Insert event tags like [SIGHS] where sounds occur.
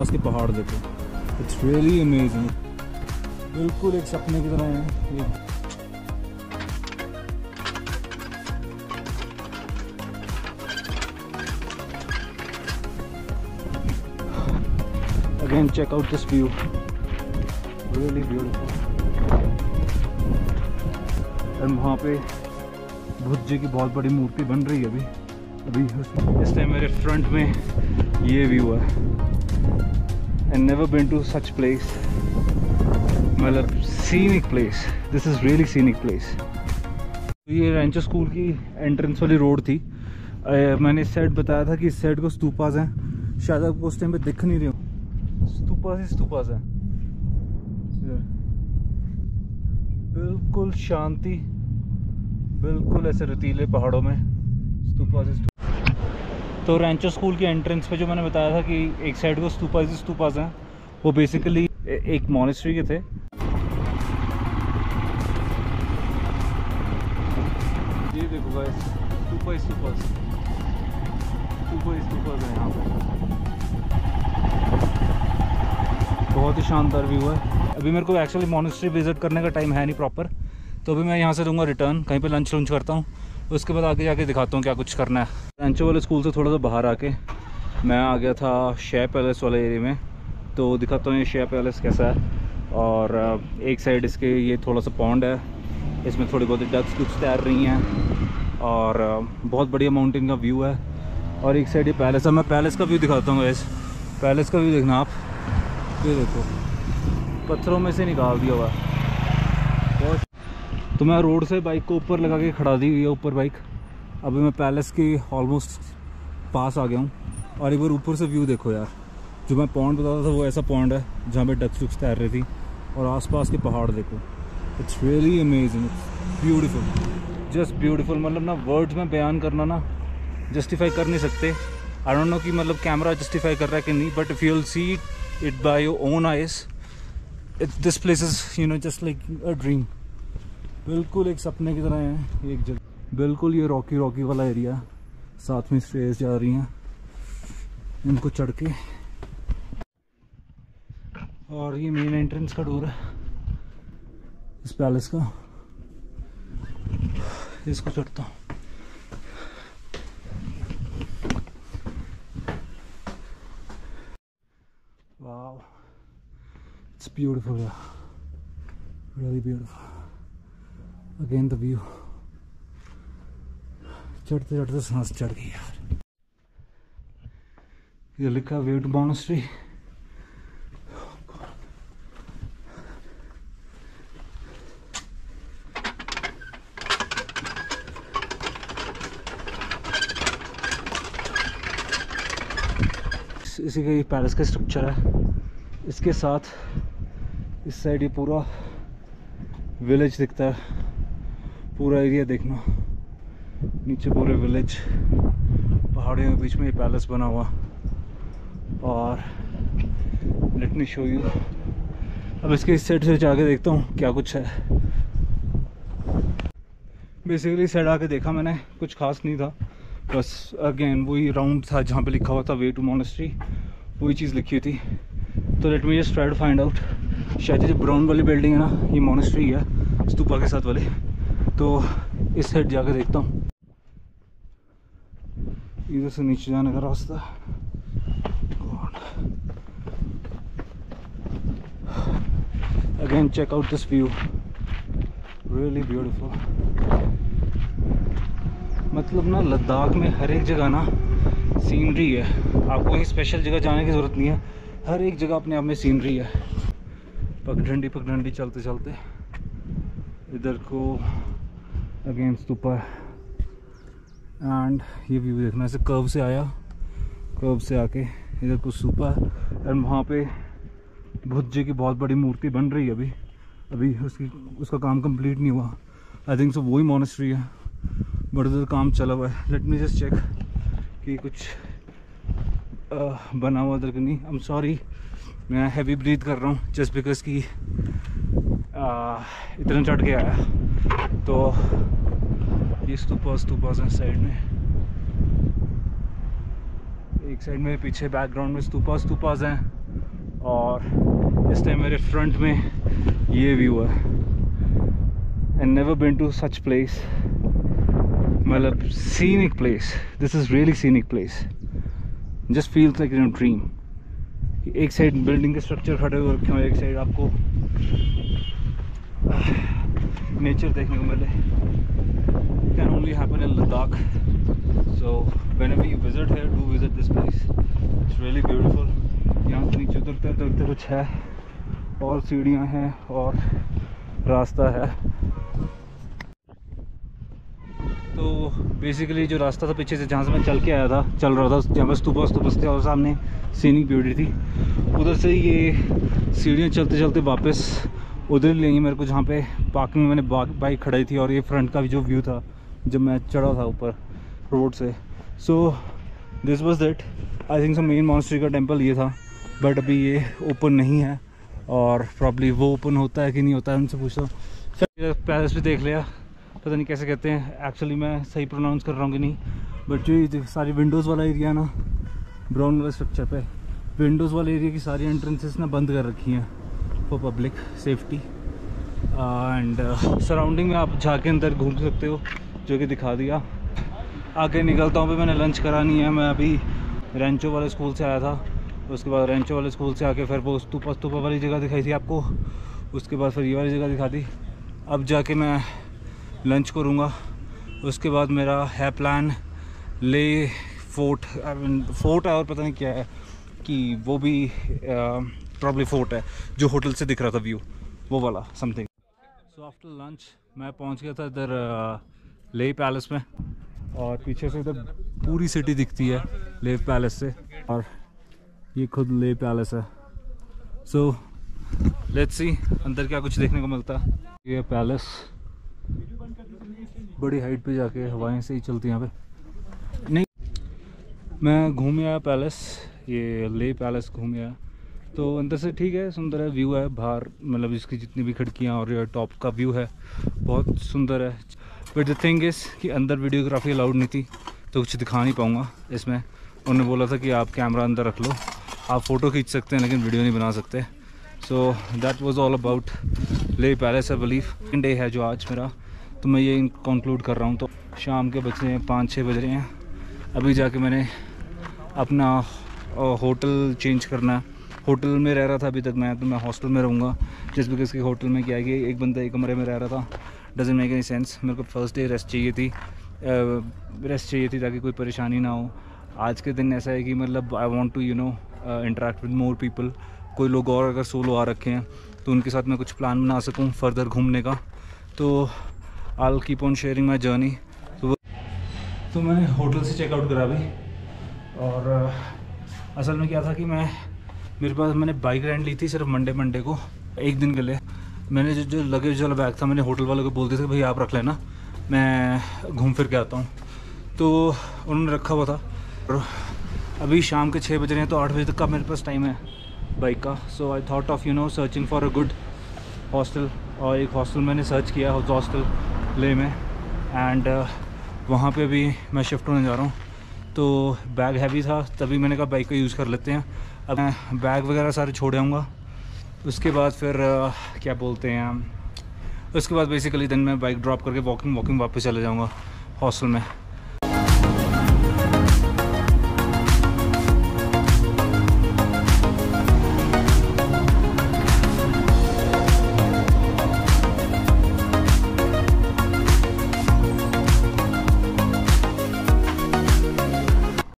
के पहाड़ देखो। इट्स रियली अमेजिंग बिल्कुल एक सपने की तरह है। ये। Again, check out this view. Really beautiful. और वहाँ पे बुद्ध जी की बहुत बड़ी मूर्ति बन रही है अभी। अभी इस टाइम मेरे फ्रंट में ये व्यू है। And never been to such place मतलब scenic place this is really scenic place ये रेंचर स्कूल की एंट्रेंस वाली रोड थी। अ, मैंने इस साइड बताया था कि इस साइड को स्तूपास हैं। शायद आपको उस टाइम पे दिख नहीं रही हो। स्तूपास ही स्तूपास हैं। बिल्कुल शांति बिल्कुल ऐसे रतीले पहाड़ों में। स्तूपास ही स्तूप- तो रेंचर स्कूल के एंट्रेंस पे जो मैंने बताया था कि एक साइड को स्तूपास ही स्तूपास हैं, वो बेसिकली एक मोनेस्ट्री के थे। ये देखो गाइस स्तूपा स्तूपास स्तूपा ही है यहाँ पे। बहुत ही शानदार व्यू है। अभी मेरे को एक्चुअली मोनेस्ट्री विज़िट करने का टाइम है नहीं प्रॉपर तो अभी मैं यहाँ से दूँगा रिटर्न कहीं पे लंच लंच करता हूँ। उसके बाद आगे जाके दिखाता हूँ क्या कुछ करना है। लंचो वाले स्कूल से थोड़ा सा बाहर आके मैं आ गया था शेह पैलेस वाले एरिए में। तो दिखाता हूँ ये शेह पैलेस कैसा है। और एक साइड इसके ये थोड़ा सा पॉन्ड है। इसमें थोड़ी बहुत डक्स कुछ तैर रही हैं। और बहुत बढ़िया माउंटेन का व्यू है। और एक साइड ये पैलेस है। मैं पैलेस का व्यू दिखाता हूँ इस पैलेस का व्यू देखना आप। ये देखो। पत्थरों में से निकाल दिया हुआ है। तो मैं रोड से बाइक को ऊपर लगा के खड़ा दी हुई है, ऊपर बाइक अभी मैं पैलेस की ऑलमोस्ट पास आ गया हूँ। और एक बार ऊपर से व्यू देखो यार। जो मैं पॉन्ड बता रहा था, वो ऐसा पॉन्ड है, जहाँ पे डक्स डुक्स तैर रही थी। और आसपास के पहाड़ देखो। It's really amazing beautiful just beautiful मतलब ना वर्ड्स में बयान करना ना जस्टिफाई कर नहीं सकते। आई डोंट नो कि मतलब कैमरा जस्टिफाई कर रहा है कि नहीं but if you'll see it by your own eyes it this place is you know just like a dream बिल्कुल एक सपने की तरह है एक जगह बिल्कुल ये रॉकी रॉकी वाला एरिया साथ में स्टेज जा रही हैं इनको चढ़ के और ये मेन एंट्रेंस का डोर है इस पैलेस का इसको चढ़ता हूँ it's beautiful, yeah. Really beautiful. Again, the view चढ़ते चढ़ते सांस चढ़ गई यार। ये लिखा वे टू मॉनेस्ट्री इसी का ये पैलेस का स्ट्रक्चर है। इसके साथ इस साइड ये पूरा विलेज दिखता है। पूरा एरिया देखना। नीचे पूरे विलेज पहाड़ियों के बीच में ये पैलेस बना हुआ। और लेट मी शो यू अब इसके इस साइड से जाके देखता हूँ क्या कुछ है। बेसिकली साइड आके देखा मैंने, कुछ खास नहीं था। बस अगेन वही राउंड था जहाँ पे लिखा हुआ था वे टू मोनेस्ट्री वही चीज़ लिखी हुई थी। तो let me just try to find out शायद ये जो ब्राउन वाली बिल्डिंग है ना, ये मोनेस्ट्री है, स्तूपा के साथ वाली। तो इस साइड जाके देखता हूँ। इधर से नीचे जाने का रास्ता। Again check out this view really beautiful मतलब ना, लद्दाख में हर एक जगह ना सीनरी है। आपको कहीं स्पेशल जगह जाने की ज़रूरत नहीं है। हर एक जगह अपने आप में सीनरी है। पगडंडी पगडंडी चलते चलते इधर को स्तूपा है एंड ये व्यू देखना ऐसे कर्व से आया। कर्व से आके इधर को स्तूपा है एंड वहाँ पे बुद्ध जी की बहुत बड़ी मूर्ति बन रही है अभी। अभी उसकी उसका काम कंप्लीट नहीं हुआ। आई थिंक सो वही मोनेस्ट्री है। बट उधर काम चला हुआ है। लेट मी जस्ट चेक कि कुछ अ, बना हुआ उधर नहीं। आई एम सॉरी मैं हैवी ब्रीथ कर रहा हूँ। जस्ट बिकॉज़ कि इतना चढ़ के आया तो ये स्तूपा स्तूपास हैं साइड में। एक साइड में पीछे बैकग्राउंड में स्तूपा, स्तूपास हैं। और इस टाइम मेरे फ्रंट में ये व्यू है। And never been to such place मतलब scenic place this is really scenic place just feels like in dream एक साइड बिल्डिंग के स्ट्रक्चर खड़े हुए रखे हुए एक साइड आपको [SIGHS] नेचर देखने को मिले can only happen in Ladakh so whenever you visit here do visit this place it's really beautiful यहाँ से नीचे उतरते उतरते कुछ है। और सीढ़ियाँ हैं और रास्ता है। तो बेसिकली जो रास्ता था पीछे से, जहाँ से मैं चल के आया था, चल रहा था, जहाँ पर स्तूपा थे और सामने सीनिक ब्यूटी थी। उधर से ये सीढ़ियाँ चलते चलते वापस उधर ही लेंगे मेरे को, जहाँ पे पार्किंग में मैंने बाइक खड़ाई थी और ये फ्रंट का भी जो व्यू था, जब मैं चढ़ा था ऊपर रोड से। So this was that I think so main monastery का टेंपल ये था बट अभी ये ओपन नहीं है और प्रॉब्ली वो ओपन होता है कि नहीं होता है, उनसे पूछता हूँ। पैलेस भी देख लिया। पता नहीं कैसे कहते हैं। एक्चुअली मैं सही प्रोनाउंस कर रहा हूँ कि नहीं बट जो सारी विंडोज़ वाला एरिया ना ब्राउन वाले स्ट्रक्चर पे विंडोज़ वाले एरिया की सारी एंट्रेंसेस ना बंद कर रखी हैं। For public safety and surrounding में आप जाके अंदर घूम सकते हो, जो कि दिखा दिया। आगे निकलता हूँ भी मैंने लंच करानी है। मैं अभी रेंचो वाले स्कूल से आया था। उसके बाद रेंचो वाले स्कूल से आके फिर वो स्तूपा स्तूपा वाली जगह दिखाई थी आपको। उसके बाद फिर ये वाली जगह दिखा दी। अब जाके मैं लंच करूँगा। उसके बाद मेरा है प्लान ले फोर्ट फोर्ट है और पता नहीं क्या है कि वो भी प्रॉब्ली फोर्ट है, जो होटल से दिख रहा था व्यू वो वाला समथिंग सो आफ्टर लंच मैं पहुँच गया था इधर ले पैलेस में, और पीछे से इधर पूरी सिटी दिखती है ले पैलेस से, और ये खुद ले पैलेस है। सो लेट्स सी अंदर क्या कुछ देखने को मिलता। है ये पैलेस, बड़ी हाइट पे जाके हवाएँ से ही चलती हैं यहाँ पे। नहीं, मैं घूम आया पैलेस, ये ले पैलेस घूम आया। तो अंदर से ठीक है, सुंदर है व्यू है, बाहर मतलब इसकी जितनी भी खिड़कियाँ और टॉप का व्यू है, बहुत सुंदर है। बट द थिंग इज़ कि अंदर वीडियोग्राफी अलाउड नहीं थी तो कुछ दिखा नहीं पाऊँगा इसमें। उन्होंने बोला था कि आप कैमरा अंदर रख लो, आप फ़ोटो खींच सकते हैं, लेकिन वीडियो नहीं बना सकते। So that was all about Leh palace है बलीव डे है जो आज मेरा तो मैं ये कंक्लूड कर रहा हूँ। तो शाम के बज रहे हैं, पाँच छः बज रहे हैं। अभी जाके मैंने अपना होटल चेंज करना है। होटल में रह रहा था अभी तक मैं तो मैं हॉस्टल में रहूँगा। जिस बिकॉज़ की होटल में क्या है कि एक बंदा एक कमरे में रह रहा था। डजेंट मेक एनी सेंस मेरे को फ़र्स्ट डे रेस्ट चाहिए थी। रेस्ट चाहिए थी ताकि कोई परेशानी ना हो। आज के दिन ऐसा है कि मतलब I want to you know interact with more people कोई लोग और अगर सोलो आ रखे हैं तो उनके साथ मैं कुछ प्लान बना सकूँ फर्दर घूमने का। तो I'll keep on sharing my journey तो तो मैंने होटल से चेकआउट करा अभी और असल में क्या था कि मैं मेरे पास मैंने बाइक रेंट ली थी सिर्फ़ मंडे मंडे को एक दिन के लिए। मैंने जो जो लगेज वाला बैग था मैंने होटल वाले को बोल दिया था भाई आप रख लेना मैं घूम फिर के आता हूँ। तो उन्होंने रखा हुआ था। और अभी शाम के छः बज रहे हैं तो आठ बजे तक का मेरे पास टाइम है बाइक का। So I thought of you know searching for a good hostel और एक हॉस्टल मैंने सर्च किया हॉस्टल ले में। एंड uh, वहाँ पे भी मैं शिफ्ट होने जा रहा हूँ। तो बैग हैवी था तभी मैंने कहा बाइक का यूज़ कर लेते हैं। अब बैग वगैरह सारे छोड़ आऊँगा। उसके बाद फिर क्या बोलते हैं, उसके बाद बेसिकली दिन मैं बाइक ड्रॉप करके वॉकिंग वॉकिंग वापस चले जाऊँगा हॉस्टल में।